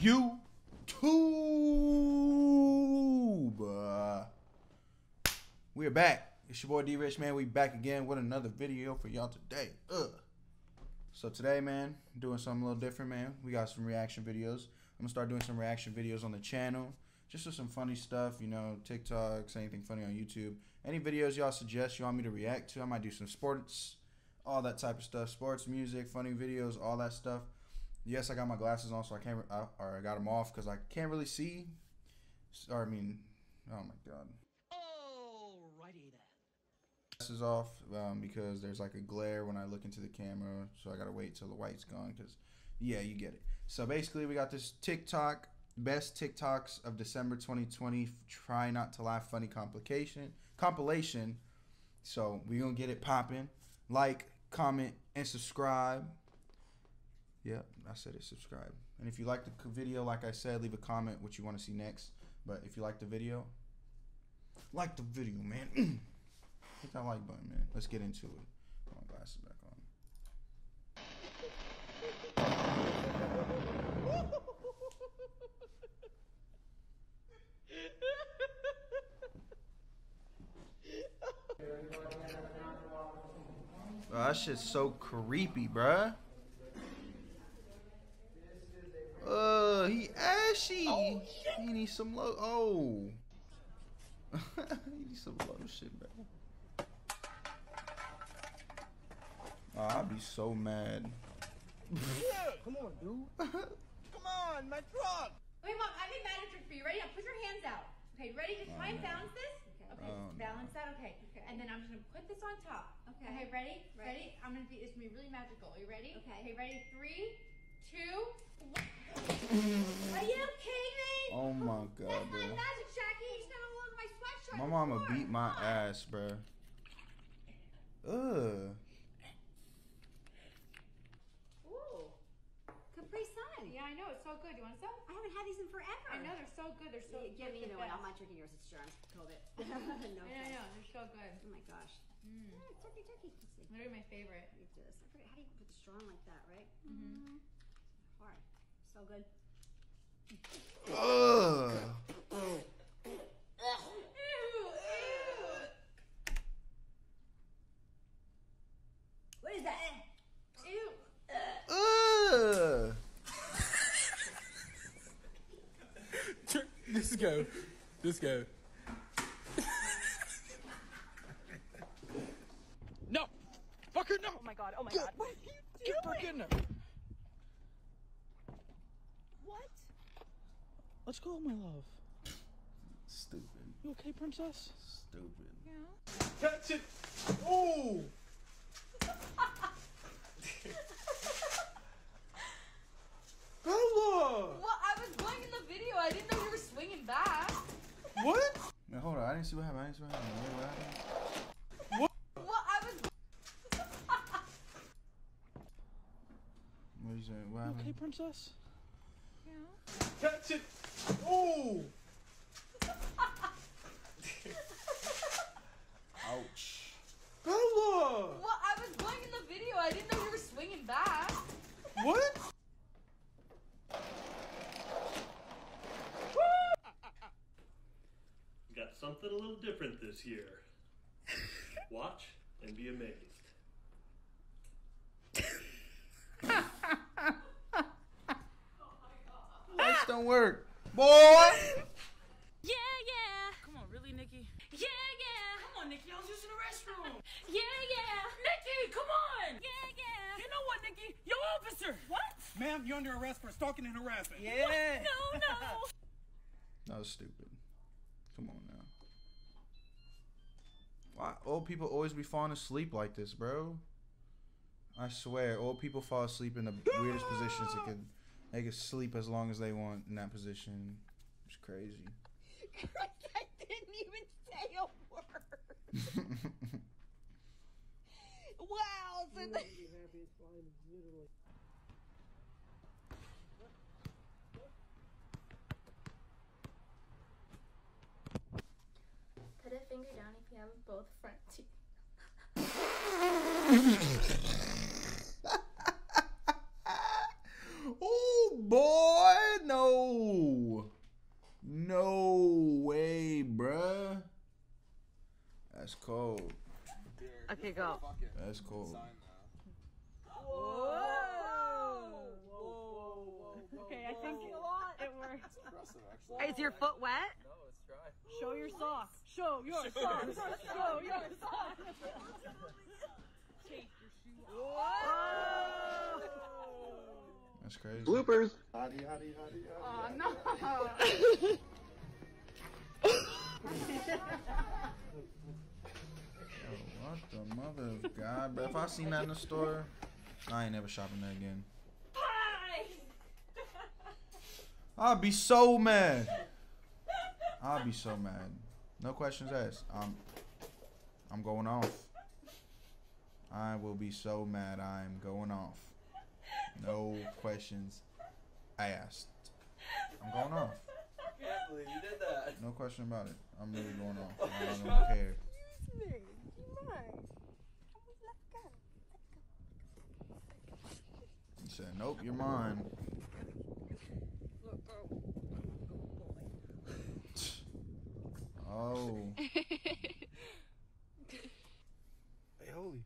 YouTube. We are back. It's your boy D Rich, man. We back again with another video for y'all today. Ugh. So today, man, doing something a little different, man. We got some reaction videos. I'm gonna start doing some reaction videos on the channel. Just with some funny stuff, you know, TikToks, anything funny on YouTube. Any videos y'all suggest you want me to react to, I might do some sports, all that type of stuff. Sports, music, funny videos, all that stuff. Yes, I got my glasses on, so I can't, I, or I got them off because I can't really see. Or I mean, oh my god. Alrighty then. Glasses off um, because there's like a glare when I look into the camera, so I gotta wait till the white's gone. Cause yeah, you get it. So basically, we got this TikTok best TikToks of December 2020. Try not to laugh. Funny complication compilation. So we gonna get it popping. Like, comment, and subscribe. Yep, I said it. Subscribe. And if you like the video, like I said, leave a comment what you want to see next. But if you like the video, like the video, man. Hit that like button, man. Let's get into it. Put my glasses back on. Oh, that shit's so creepy, bruh. Uh, he ashy. Oh, he needs some low. Oh, he needs some lotion, bro. Oh, I'd be so mad. Yeah, come on, dude. come on, my truck. Wait, Mom, I made magic trick for you. Ready? Now put your hands out. Okay, ready? Just try and balance this. Okay, Oh, no. balance that. Okay. okay. And then I'm just gonna put this on top. Okay. Okay, ready? Ready. I'm gonna be. It's gonna be really magical. Are you ready? Okay. Okay, ready? Three, two. one. Are you kidding me? Oh my god, That's my bro. magic, Jackie. It's never worn my sweatshirt. My mama before. beat my ass, bro. Ugh. Ooh. Capri Sun. Yeah, I know. It's so good. You want some? I haven't had these in forever. I know they're so good. They're so. Yeah, give me they're either the one. I'm not drinking yours. It's germs. COVID. no. I know, I know. They're so good. Oh my gosh. Mm. Yeah, turkey, turkey. Let's see. They're my favorite. Let do this. I forget, how do you put the straw in like that, right? Mhm. Hard. So good. Ugh. Ew, ew. What is that? Ew. Ugh. Let's go. Let's go. no! Fucker, no! Oh my god, oh my Get- god. What are you Get back in there. What? Let's go, my love. Stupid. You okay, princess? Stupid. Catch it! Oh! Bella! Well, I was going in the video. I didn't know you were swinging back. What? Now hold on. I didn't see what happened. I didn't see what happened. Wait, what happened? Well, I was. What are you saying? What You okay, princess? Yeah. Catch it! Oh! Ouch. Bella! Well, I was going in the video. I didn't know you were swinging back. What? Got something a little different this year. Watch and be amazed. Don't work. Boy! Yeah, yeah. Come on, really, Nikki? Yeah, yeah. Come on, Nikki. I was using the restroom. Yeah, yeah. Nikki, come on. Yeah, yeah. You know what, Nikki? Yo, officer. What? Ma'am, you're under arrest for stalking and harassment. Yeah. No, no. That was stupid. Come on now. Why old people always be falling asleep like this, bro? I swear, old people fall asleep in the weirdest positions. They could they could sleep as long as they want in that position. It's crazy. I didn't even say a word. Wow. So the- Put a finger down if you have both front teeth. oh boy, no Oh. That's cool. Okay, I think it works. Is your foot wet? Show your socks. Show your socks. Show your socks. That's crazy. Bloopers. Oh no. Yo, what the mother of God, bro? If I seen that in the store, I ain't ever shopping there again. I'd be so mad. I'd be so mad. No questions asked. I'm, I'm going off. I will be so mad. I'm going off. No questions asked. I'm going off. I can't believe you did that. No question about it. I'm really going off. I don't care. He said, "Nope, you're mine." Oh, Hey, holy.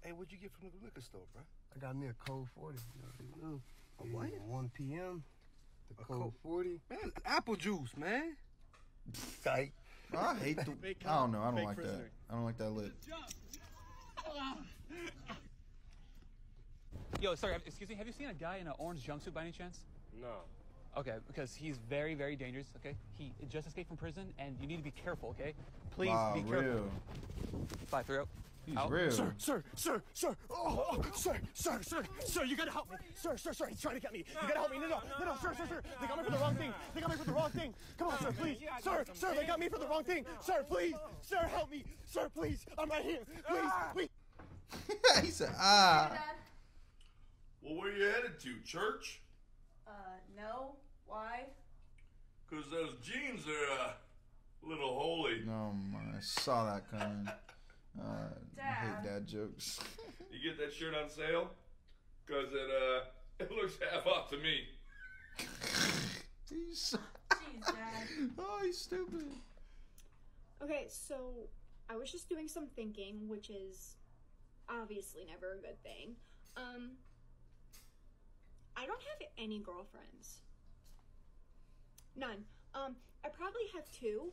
Hey, what'd you get from the liquor store, bro? I got me a cold 40. You know, a what? 1 p.m. The cold 40. Man, apple juice, man. Tight. I hate the. I don't know. I don't like that. I don't like that lip. Yo, sorry, excuse me. Have you seen a guy in an orange jumpsuit by any chance? No. Okay, because he's very, very dangerous. Okay, he just escaped from prison, and you need to be careful. Okay, please Wow, be careful. real. Five, three, oh. He's Out. real. Sir, sir, sir, sir. Oh, oh, sir, sir, sir, sir, you gotta help me. Sir, sir, sir, he's trying to get me. You gotta help me. No, no, no, no, sir, sir, sir. They got me for the wrong thing. They got me for the wrong thing. Come on, sir, please. Sir, sir, they got me for the wrong thing. Sir, please. Sir, help me. Sir, please. I'm right here. Please, please. he said, "Ah." Well, where you headed to? Church? Uh, no. Why? Because those jeans are uh, a little holy. No, man, I saw that coming. Uh, I hate dad jokes. You get that shirt on sale? Because it, uh, it looks half off to me. He's so- oh, he's stupid. Okay, so I was just doing some thinking, which is obviously never a good thing. Um, I don't have any girlfriends. None. Um, I probably have two.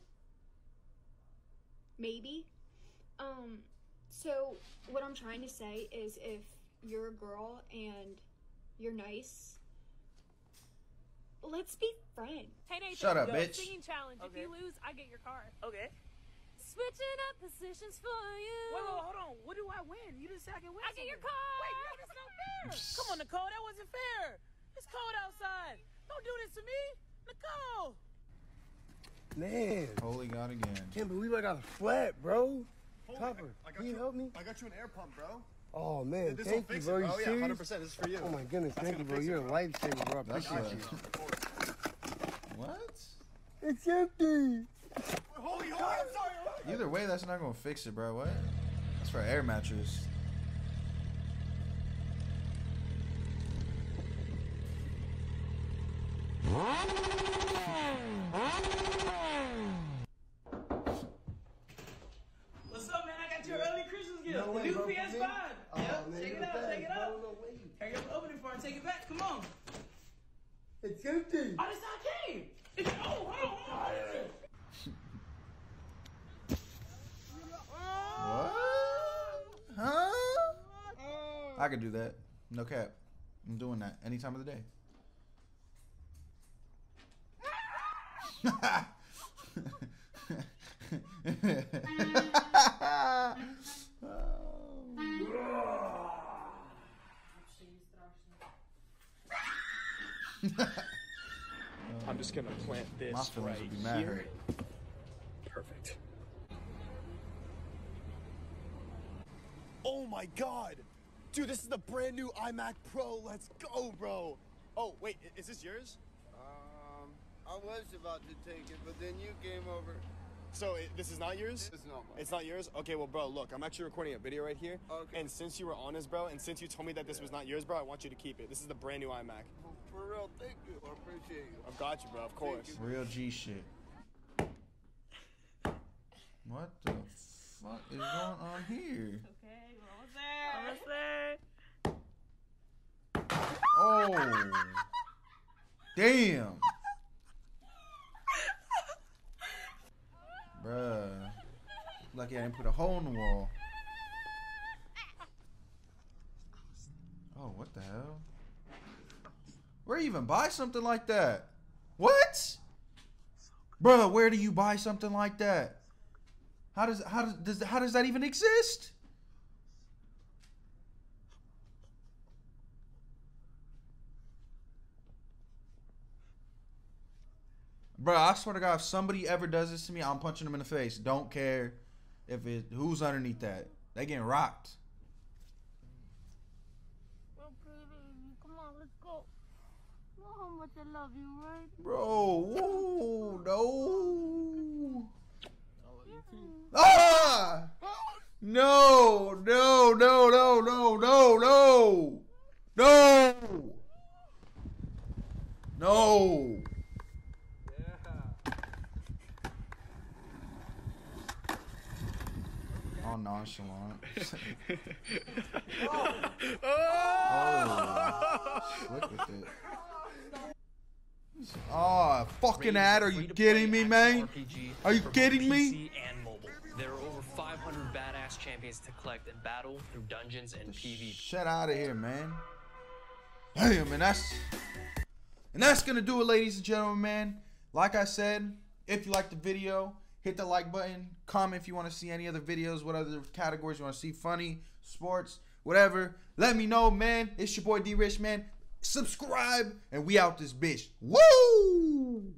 Maybe. Um, so what I'm trying to say is if you're a girl and you're nice, let's be friends. Hey Nathan, Shut up, yo, bitch. Singing challenge. If you lose, I get your car. Okay. Switching up positions for you. Wait, wait, hold on. What do I win? You just said I can win. I get your car. Wait, no, that's not fair. Come on, Nicole, that wasn't fair. It's cold outside. Don't do this to me, Nicole. Man, Holy God again. can't believe I got a flat, bro. Topper, can you help me? I got you an air pump, bro. Oh, man, This thank will you, fix bro. it, You bro. Yeah, serious? 100%. This is for you. Oh, my goodness. That's Thank you, gonna bro. fix it, You're a bro. lifesaver, bro. I That's appreciate you. What? It's empty. Holy, holy, I'm sorry. Either way, that's not gonna fix it, bro. What? That's for air mattress. What's up, man? I got your early Christmas gift. No the way, new bro. PS5. Oh, yep. man, check it the out. best, Check it bro. out. No way. Hurry up, open it for I take it back. Come on. It's empty. Oh, it's not came. It's, oh, hold on, hold on. What? Huh? I could do that. No cap. I'm doing that any time of the day. I'm just gonna plant this My right be mad here. Perfect. Oh my god! Dude, this is the brand new iMac Pro. Let's go, bro. Oh, wait, is this yours? Um, I was about to take it, but then you came over. So i this is not yours? It's not mine. It's not yours? Okay, well, bro, look, I'm actually recording a video right here. Okay. And since you were honest, bro, and since you told me that this was not yours, bro, I want you to keep it. This is the brand new iMac. For real, thank you. I appreciate you. I've got you, bro, of course. Real G shit. What the fuck is going on here? Oh. Damn. Bruh. Lucky I didn't put a hole in the wall. Oh, what the hell? Where do you even buy something like that? What? Bruh, where do you buy something like that? How does how does, does how does that even exist? Bro, I swear to God, if somebody ever does this to me, I'm punching them in the face. Don't care if it who's underneath that. They getting rocked. Come on, let's go. You know how much I love you, right? Bro, whoa, no. Ah! No, no, no, no, no, no, no. No. No. All nonchalant. oh, slick with it. Oh, fucking ad. Are you kidding me, man? Are you kidding me? and mobile. There are over 500 badass champions to collect and battle through dungeons and PvP. Shut out of here, man. Damn, and that's and that's gonna do it, ladies and gentlemen, man. Like I said, if you like the video, hit the like button. Comment if you want to see any other videos, what other categories you want to see, funny, sports, whatever. Let me know, man. It's your boy D Rich, man. Subscribe, and we out this bitch. Woo!